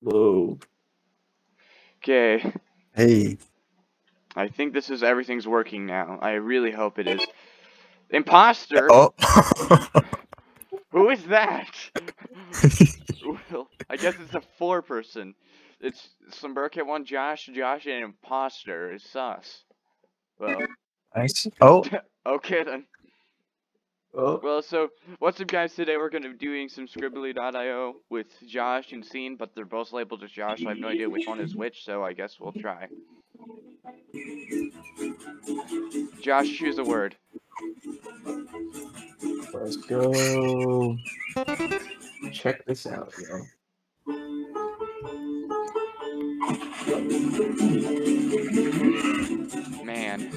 Whoa. Okay, Hey. I think this is everything's working now. I really hope it is. Imposter? Oh. Who is that? well, I guess it's a four person. It's some Burkett one, Josh, Josh, and imposter. It's sus. Well, nice. Oh. okay then. Oh, Well, so what's up, guys? Today we're gonna be doing some skribbl.io with Josh and Scene, but they're both labeled as Josh. So I have no idea which one is which, so I guess we'll try. Josh, choose a word. let's go. Check this out, yo. Man.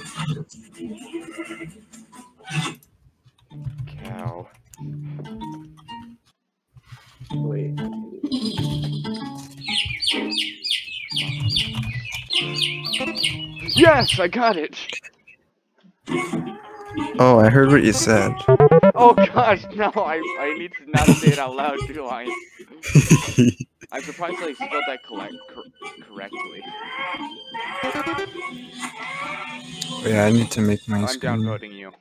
Cow. Wait. Yes, I got it. Oh, I heard what you said. Oh gosh, no, I I need to not say it out loud, do I? I'm surprised I spelled that collect, cor- correctly. yeah, I need to make my I'm screen. downvoting you.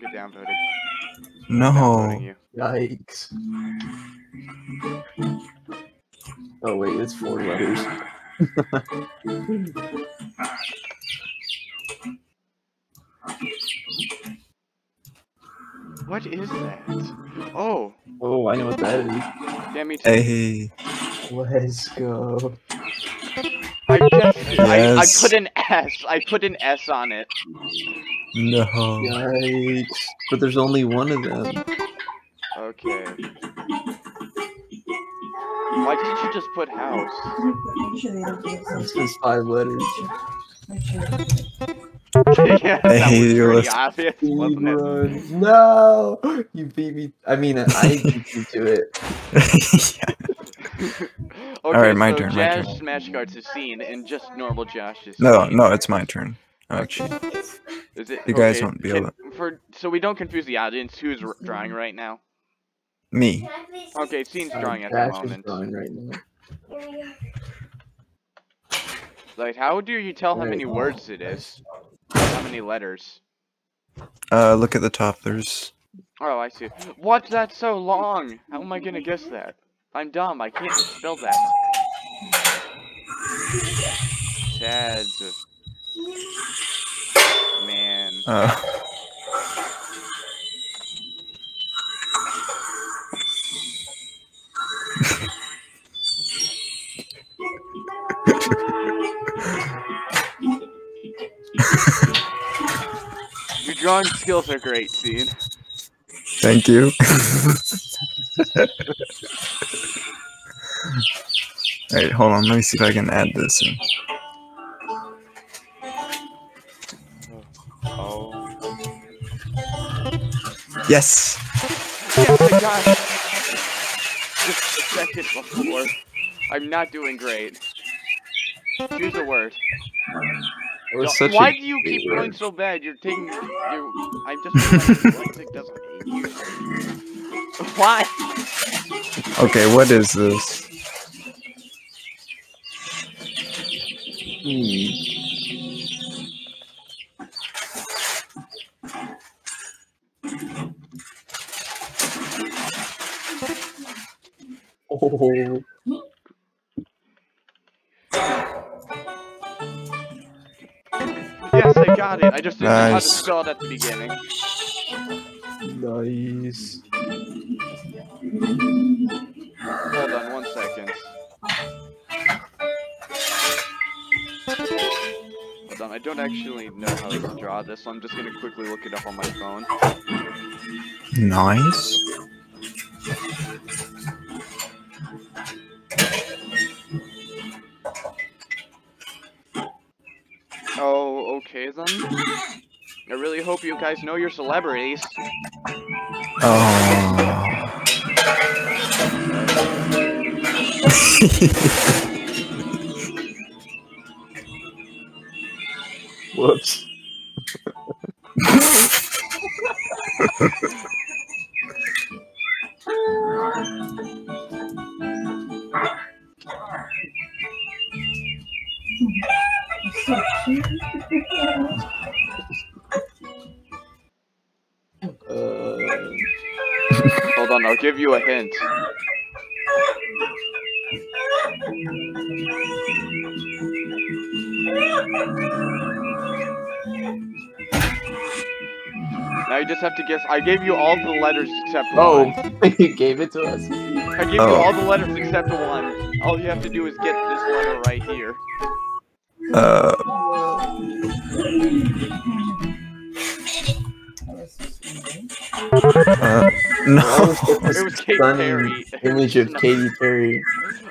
Get downvoted. No. Downvoting you. Yikes. Oh wait, it's four letters. What is that? Oh, oh, I know what that is. damn me too. Hey. Let's go. I, just, I, I put an S. I put an S on it. No. Yikes. But there's only one of them. Okay. Why didn't you just put house? It's just five letters. yeah, that Hey, was you're pretty obvious, wasn't it? No! You beat me. I mean, I beat you to it. yeah. Okay, Alright, my so turn, my Josh turn. smash cards is seen, and just normal Josh is No, seen. no, it's my turn. Actually, Is it? You guys okay, won't be can- able For so we don't confuse the audience. Who's r- drawing right now? me. Okay, Scene's Uh, drawing at the Dash is moment. drawing right now. Like, how do you tell how many words it is? How many letters? Uh, look at the top. There's. Oh, I see. What's that so long? How am I gonna guess that? I'm dumb. I can't spell that. Sad. Man. Uh. Your drawing skills are great, Scene. Thank you. Alright, hold on. Let me see if I can add this in. Oh. Yes. Yes, I got it. Just a second before. I'm not doing great. Choose a word. It was Don't- such Why a do you keep word. going so bad? You're taking. You. I'm just. Dyslexic doesn't hate you. Why? Okay, what is this? Oh, Yes, I got it. I just didn't know how to Nice. spell it at the beginning. nice. Hold on one second. On, I don't actually know how to draw this, so I'm just gonna quickly look it up on my phone. Nice. Oh, okay then. I really hope you guys know your celebrities. Oh. Whoops. Uh, Hold on, I'll give you a hint. Now you just have to guess. I gave you all the letters except oh, one. you gave it to us. I gave you Oh. all the letters except one. All you have to do is get this letter right here. Uh, uh, no. It was Katy Perry. Image of No. Katy Perry.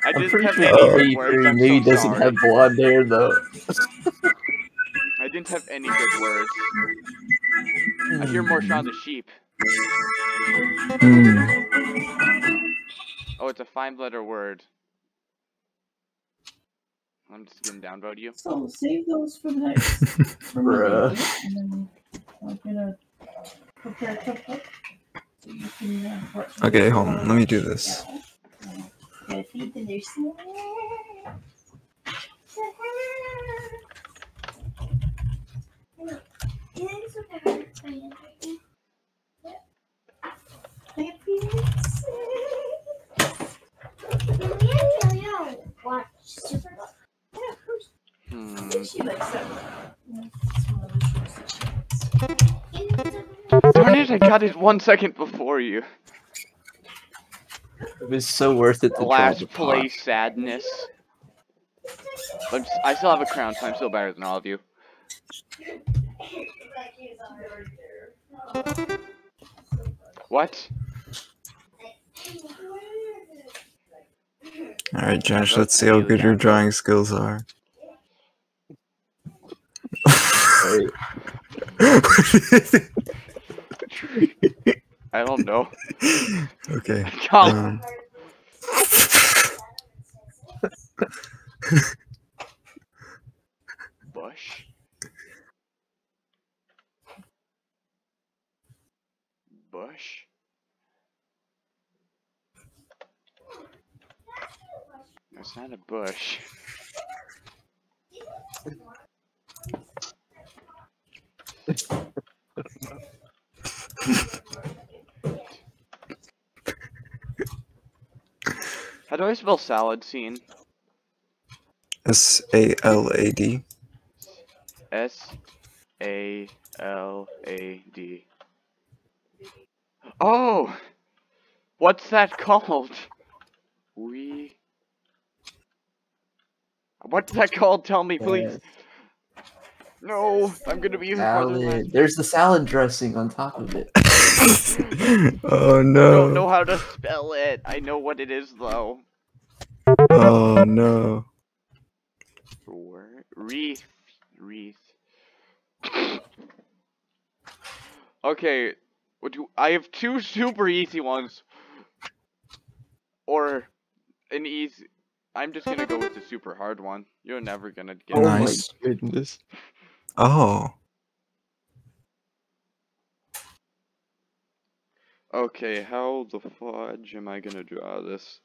I didn't pretty have sure Katy words. Perry maybe so doesn't sorry. have blonde hair though. I didn't have any good words. I hear more Shaun the Sheep. Hmm. Oh, it's a fine letter word. I'm just gonna downvote you. So save those for the next. Bruh. And then I'm gonna prepare a cookbook. so you can, uh, watch Okay, the- hold on. Let me do this. Gotta feed the new snack. Happy Watch Super Hmm. She likes that one. It's one of the shows that she likes. Darn it! I got it one second before you. It was so worth it to Last the pot. sadness. But I'm s- I still have a crown, so I'm still better than all of you. What? All right, Josh. Let's see how good your drawing skills are. I don't know. okay. Um, Bush. Bush. That's not a bush. How do I spell salad scene? S A L A D. S A L A D. Oh! What's that called? We. What's that called? Tell me, please. Uh, no, I'm gonna be even farther than Salad. There's the salad dressing on top of it. oh no. I don't know how to spell it. I know what it is though. Oh no. Wor- Wreath. Wreath. okay. What do I have two super easy ones. Or an easy I'm just gonna go with the super hard one. You're never gonna get Oh it. Nice. my goodness. Oh. Okay, how the fudge am I gonna draw this?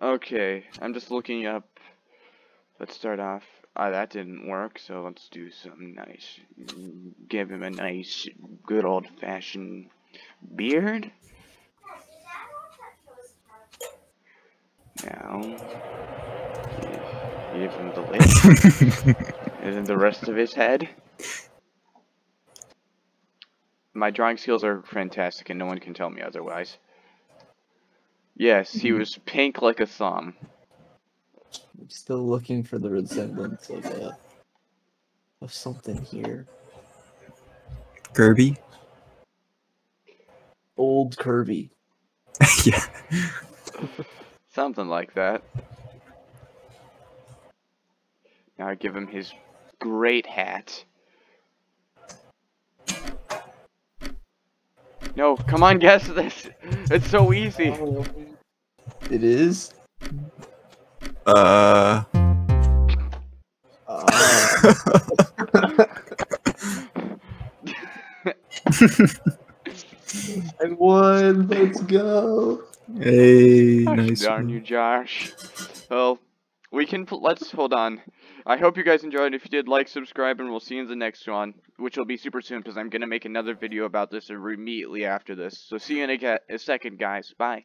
Okay, I'm just looking up. Let's start off. Ah, that didn't work, so let's do something nice. Give him a nice, good old fashioned beard. Now, give- him the. And then the rest of his head. My drawing skills are fantastic and no one can tell me otherwise. Yes, he was pink like a thumb. I'm still looking for the resemblance of uh, of something here. Kirby? Old Kirby. yeah. Something like that. Now I give him his great hat. No, come on, guess this. It's so easy. It is. Uh. Uh, I won. Let's go. hey, Gosh nice. darn one. you, Josh. Well, we can. Pl- let's hold on. I hope you guys enjoyed. If you did, like, subscribe, and we'll see you in the next one, which will be super soon because I'm gonna make another video about this immediately after this. So see you in a, a second, guys. Bye.